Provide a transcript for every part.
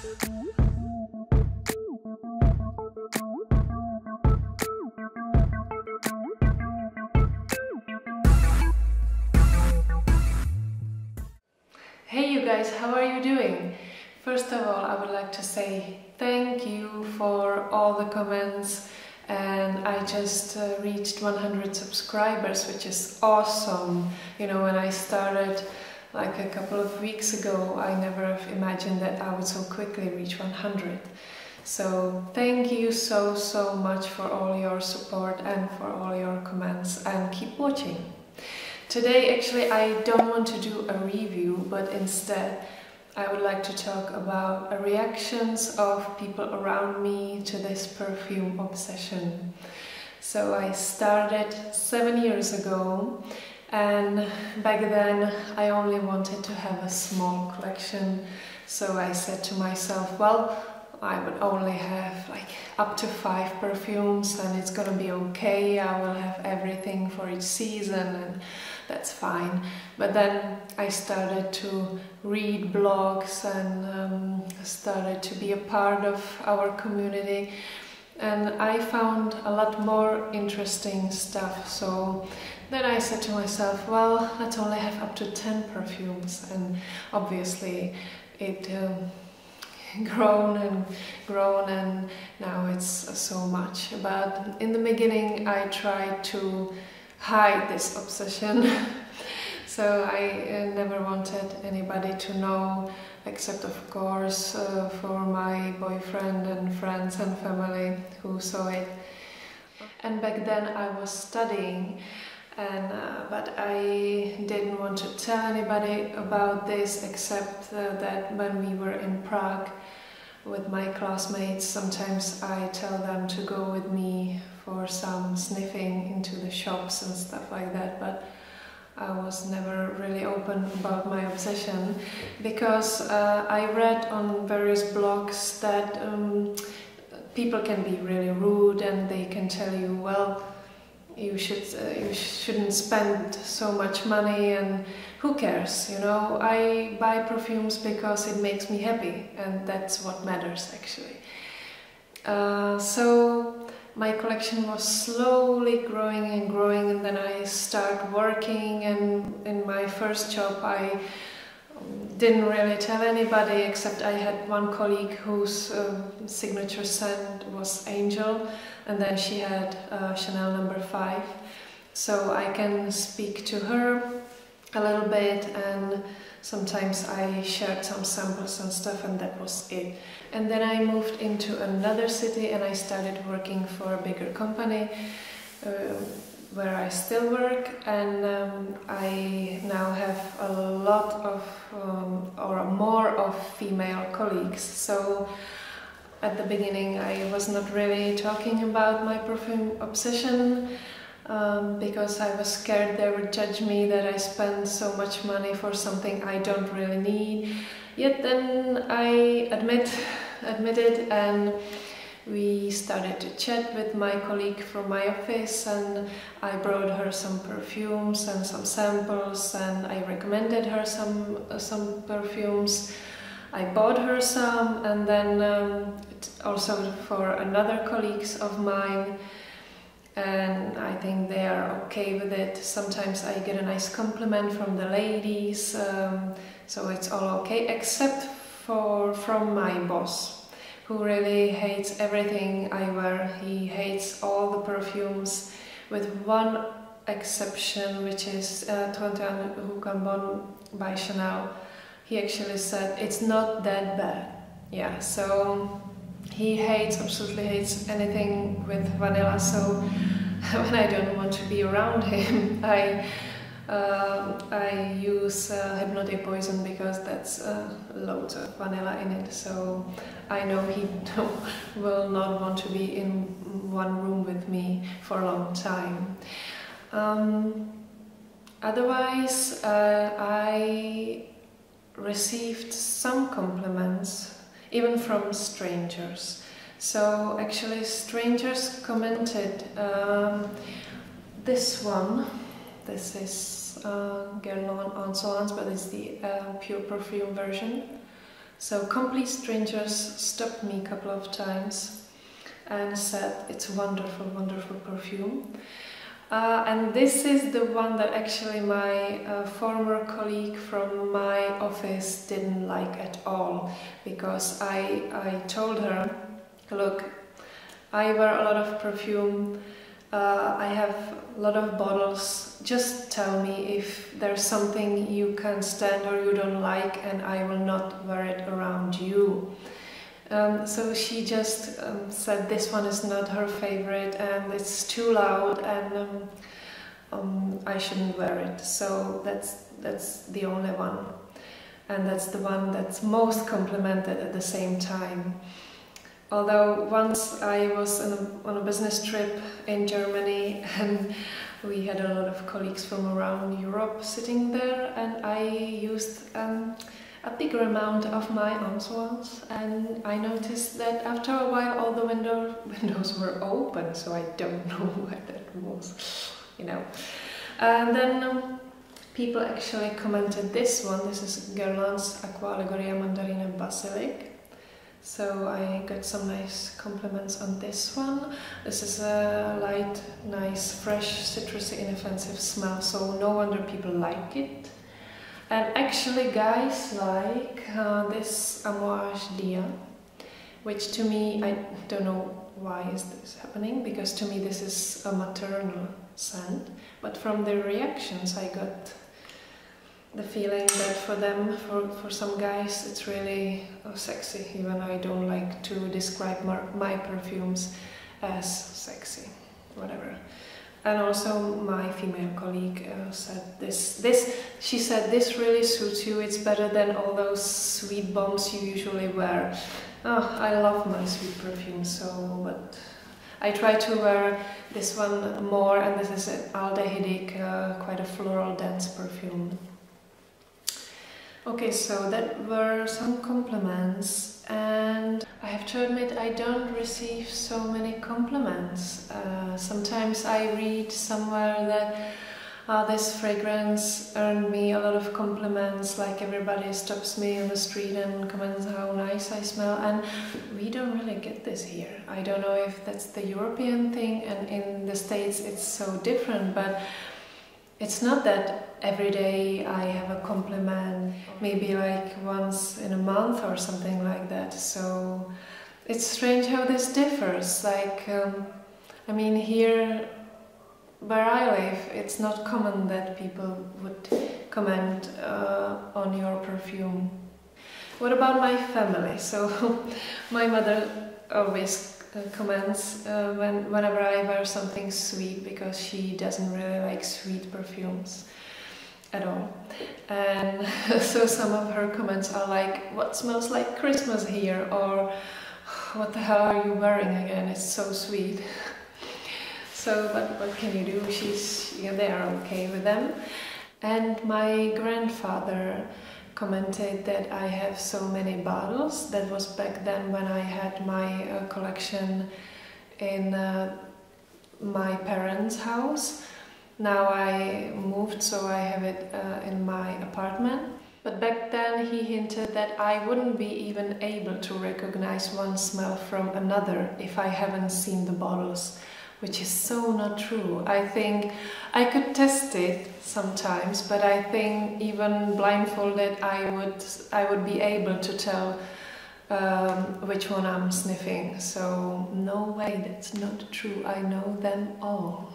Hey you guys, how are you doing? First of all, I would like to say thank you for all the comments and I just uh, reached 100 subscribers, which is awesome. You know, when I started like a couple of weeks ago, I never have imagined that I would so quickly reach 100. So thank you so, so much for all your support and for all your comments and keep watching. Today actually I don't want to do a review but instead I would like to talk about reactions of people around me to this perfume obsession. So I started seven years ago and back then I only wanted to have a small collection. So I said to myself well I would only have like up to five perfumes and it's gonna be okay. I will have everything for each season and that's fine. But then I started to read blogs and um, started to be a part of our community and I found a lot more interesting stuff. So then I said to myself, well, let's only have up to 10 perfumes and obviously it um, grown and grown and now it's so much but in the beginning I tried to hide this obsession. so I uh, never wanted anybody to know, except of course uh, for my boyfriend and friends and family who saw it. And back then I was studying and uh, but I didn't want to tell anybody about this except uh, that when we were in Prague with my classmates sometimes I tell them to go with me for some sniffing into the shops and stuff like that, but I was never really open about my obsession because uh, I read on various blogs that um, people can be really rude and they can tell you, well, you should uh, you shouldn't spend so much money and who cares you know? I buy perfumes because it makes me happy and that's what matters actually. Uh, so my collection was slowly growing and growing and then I started working and in my first job I didn't really tell anybody except I had one colleague whose uh, signature scent was Angel and then she had uh, Chanel number 5 so I can speak to her a little bit and sometimes I shared some samples and stuff and that was it. And then I moved into another city and I started working for a bigger company uh, where I still work and um, I now have a lot of um, or more of female colleagues. So at the beginning I was not really talking about my perfume obsession um, because I was scared they would judge me that I spend so much money for something I don't really need. Yet then I admit, admitted and we started to chat with my colleague from my office and I brought her some perfumes and some samples and I recommended her some, uh, some perfumes. I bought her some and then um, also for another colleagues of mine and I think they are okay with it. Sometimes I get a nice compliment from the ladies, um, so it's all okay, except for from my boss, who really hates everything I wear. He hates all the perfumes, with one exception, which is uh, 21 Rue Cambon by Chanel. He actually said it's not that bad. Yeah, so he hates, absolutely hates anything with vanilla, so when I don't want to be around him, I uh, I use uh, hypnotic poison because that's uh, loads of vanilla in it, so I know he will not want to be in one room with me for a long time. Um, otherwise, uh, I received some compliments even from strangers. So actually strangers commented um, this one, this is uh, Guerlain Insolence, but it's the uh, pure perfume version. So complete strangers stopped me a couple of times and said it's a wonderful, wonderful perfume. Uh, and this is the one that actually my uh, former colleague from my office didn't like at all because I, I told her, look, I wear a lot of perfume, uh, I have a lot of bottles, just tell me if there's something you can't stand or you don't like and I will not wear it around you. Um, so she just um, said this one is not her favorite and it's too loud and um, um, I shouldn't wear it. So that's that's the only one, and that's the one that's most complimented at the same time. Although once I was on a, on a business trip in Germany and we had a lot of colleagues from around Europe sitting there and I used um, a bigger amount of my ones and I noticed that after a while all the window, windows were open so I don't know why that was, you know. And then um, people actually commented this one, this is Guerlain's Aqua Allegoria Mandarina Basilic. So I got some nice compliments on this one. This is a light, nice, fresh, citrusy, inoffensive smell, so no wonder people like it. And actually guys like uh, this Amouage Dia, which to me, I don't know why is this happening, because to me this is a maternal scent, but from the reactions I got the feeling that for them, for, for some guys, it's really oh, sexy, even I don't like to describe my, my perfumes as sexy, whatever. And also my female colleague uh, said this this she said this really suits you. It's better than all those sweet bombs you usually wear. Oh i love my sweet perfume so but i try to wear this one more and this is an aldehydic uh, quite a floral dense perfume okay so that were some compliments and I have to admit I don't receive so many compliments. Uh, sometimes I read somewhere that uh, this fragrance earned me a lot of compliments, like everybody stops me on the street and comments how nice I smell, and we don't really get this here. I don't know if that's the European thing, and in the States it's so different, but it's not that every day I have a compliment, maybe like once in a month or something like that. So it's strange how this differs. Like, um, I mean, here where I live, it's not common that people would comment uh, on your perfume. What about my family? So, my mother always uh, comments uh, when, whenever I wear something sweet because she doesn't really like sweet perfumes at all. And so some of her comments are like, what smells like Christmas here? Or what the hell are you wearing again? It's so sweet. so, but what can you do? She's, yeah, they are okay with them. And my grandfather commented that I have so many bottles. That was back then when I had my uh, collection in uh, my parents' house. Now I moved, so I have it uh, in my apartment. But back then he hinted that I wouldn't be even able to recognize one smell from another if I haven't seen the bottles which is so not true. I think I could test it sometimes, but I think even blindfolded, I would I would be able to tell um, which one I'm sniffing. So no way, that's not true. I know them all.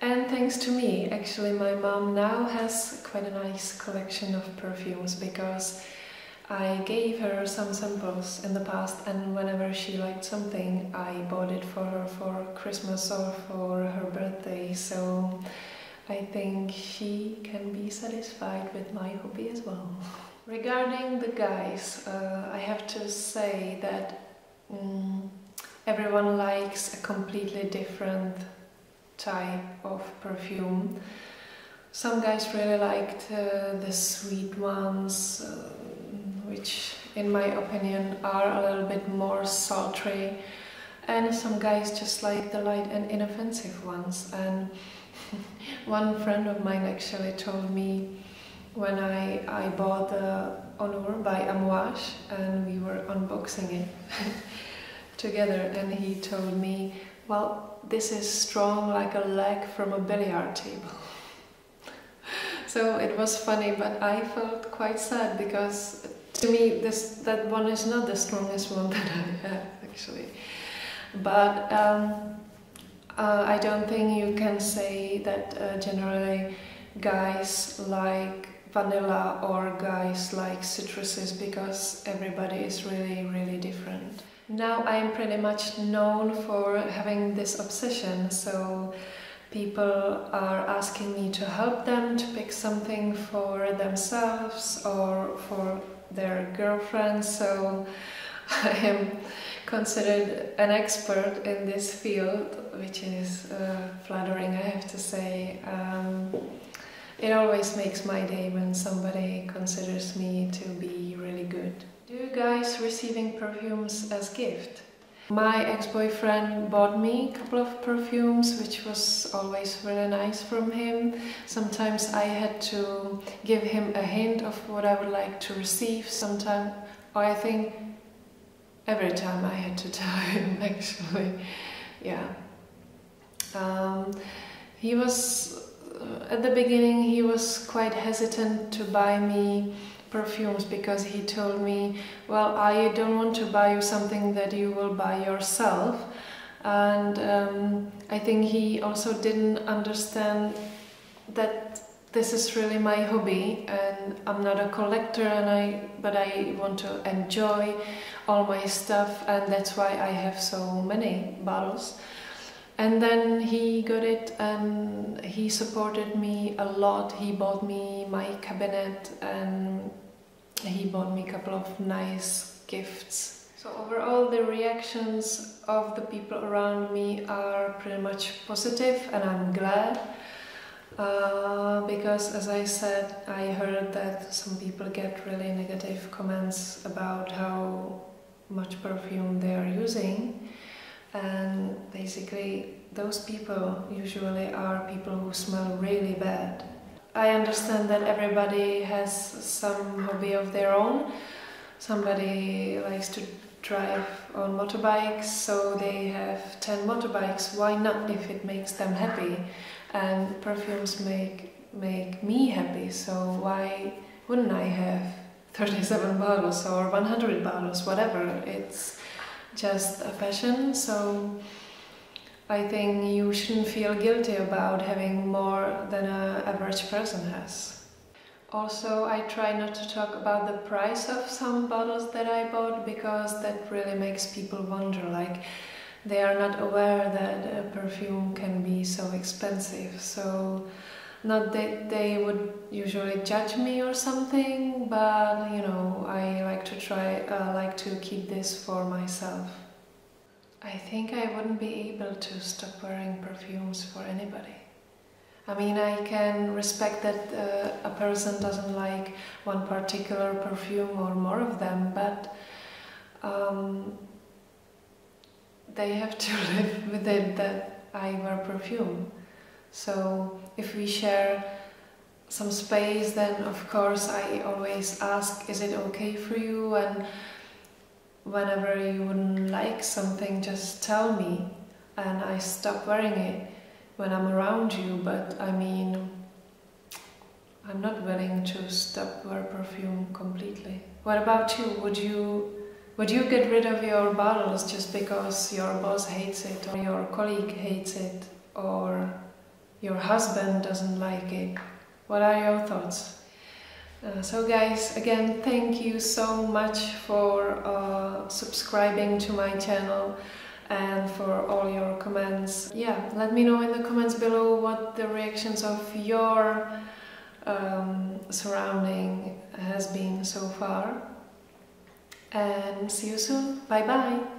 And thanks to me, actually, my mom now has quite a nice collection of perfumes because I gave her some samples in the past and whenever she liked something I bought it for her for Christmas or for her birthday so I think she can be satisfied with my hobby as well. Regarding the guys, uh, I have to say that um, everyone likes a completely different type of perfume. Some guys really liked uh, the sweet ones, uh, which in my opinion are a little bit more sultry and some guys just like the light and inoffensive ones and one friend of mine actually told me when I, I bought the Honor by Amouage and we were unboxing it together and he told me, well, this is strong like a leg from a billiard table. so it was funny, but I felt quite sad because to me this that one is not the strongest one that I have actually. But um, uh, I don't think you can say that uh, generally guys like vanilla or guys like citruses because everybody is really really different. Now I am pretty much known for having this obsession so people are asking me to help them to pick something for themselves or for their girlfriends so I am considered an expert in this field which is uh, flattering I have to say. Um, it always makes my day when somebody considers me to be really good. Do you guys receiving perfumes as gift? My ex-boyfriend bought me a couple of perfumes, which was always really nice from him. Sometimes I had to give him a hint of what I would like to receive. Sometimes, or I think every time I had to tell him actually. Yeah. Um, he was uh, at the beginning he was quite hesitant to buy me perfumes because he told me, well, I don't want to buy you something that you will buy yourself. And um, I think he also didn't understand that this is really my hobby and I'm not a collector and I but I want to enjoy all my stuff and that's why I have so many bottles and then he got it and he supported me a lot. He bought me my cabinet and he bought me a couple of nice gifts. So overall the reactions of the people around me are pretty much positive and i'm glad uh, because as I said, I heard that some people get really negative comments about how much perfume they are using and basically those people usually are people who smell really bad. I understand that everybody has some hobby of their own. Somebody likes to drive on motorbikes, so they have 10 motorbikes. Why not if it makes them happy? And perfumes make make me happy, so why wouldn't I have 37 bottles or 100 bottles, whatever? It's just a passion, so I think you shouldn't feel guilty about having more than an average person has. Also, I try not to talk about the price of some bottles that I bought because that really makes people wonder, like they are not aware that a perfume can be so expensive. So not that they would usually judge me or something, but you know, I like to try, uh, like to keep this for myself. I think I wouldn't be able to stop wearing perfumes for anybody. I mean, I can respect that uh, a person doesn't like one particular perfume or more of them, but um, they have to live with it that I wear perfume. So if we share some space, then of course I always ask, is it okay for you? And whenever you wouldn't like something, just tell me and I stop wearing it when I'm around you. But I mean, I'm not willing to stop wear perfume completely. What about you? Would you would you get rid of your bottles just because your boss hates it or your colleague hates it or your husband doesn't like it? What are your thoughts? Uh, so guys, again, thank you so much for uh, subscribing to my channel and for all your comments. Yeah, let me know in the comments below what the reactions of your um, surrounding has been so far. And see you soon. Bye bye.